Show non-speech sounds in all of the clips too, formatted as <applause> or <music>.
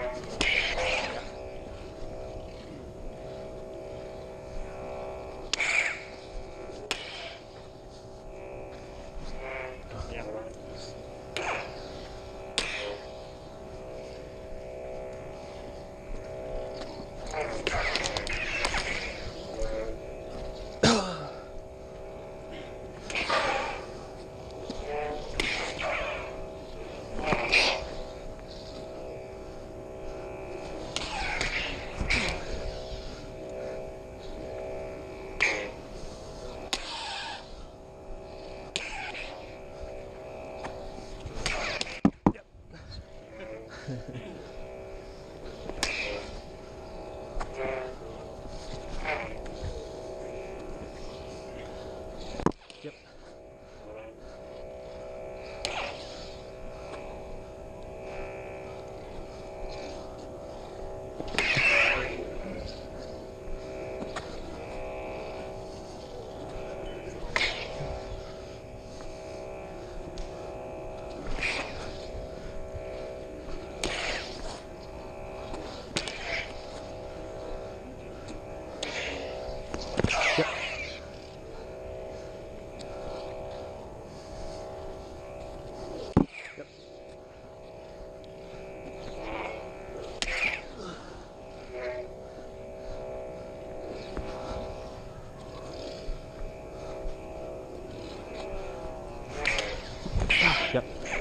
attention. Yep. Yep. Yep.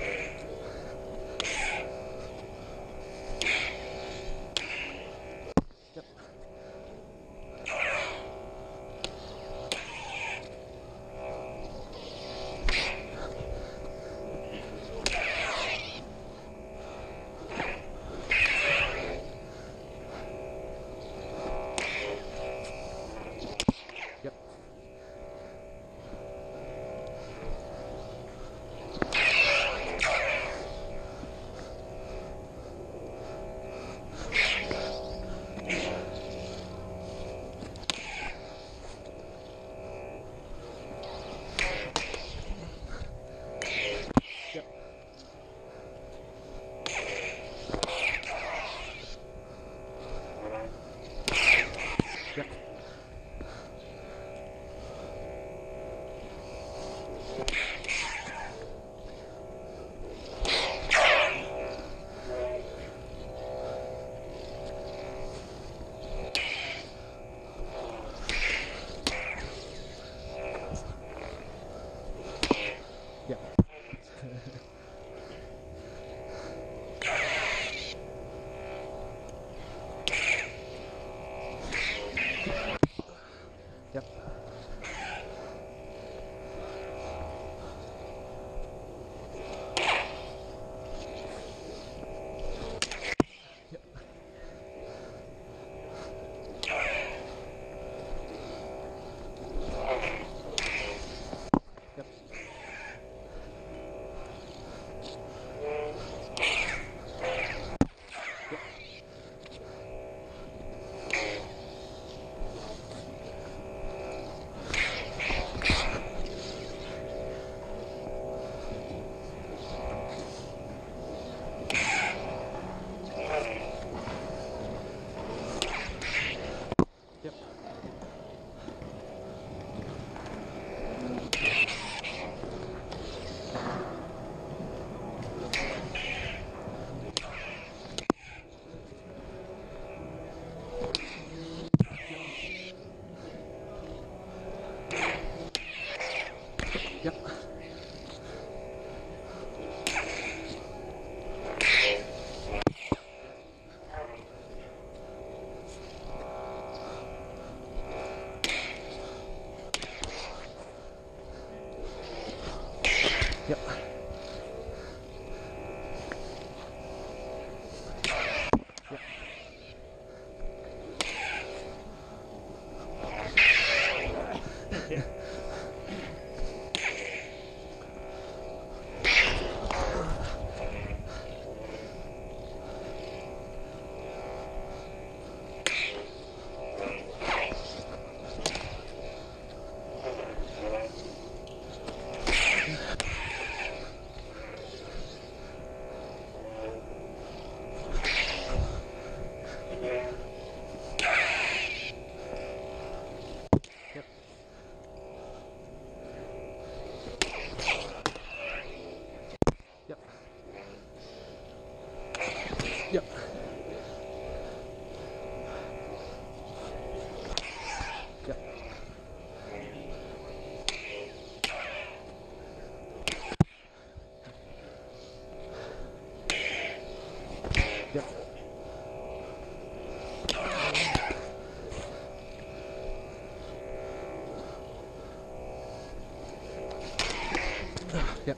Yep.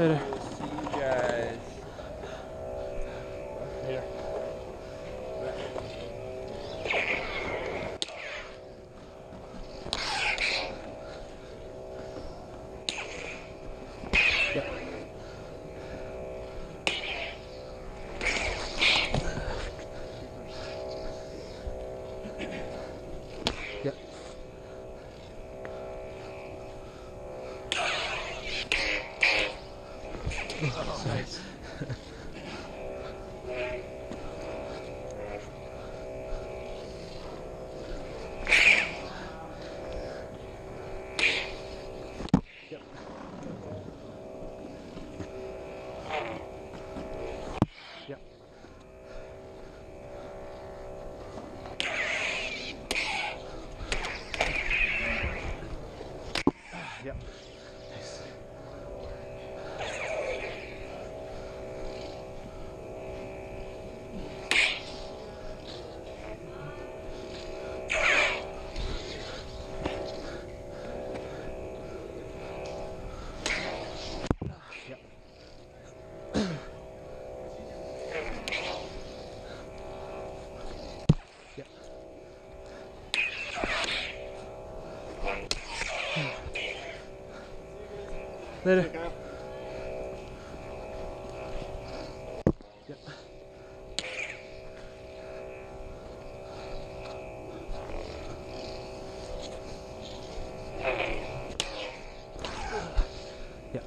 Later. <laughs> Oh, nice. <laughs> Later. Yep.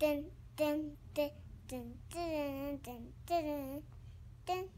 Dun, dun, dun, dun, dun, dun, dun, dun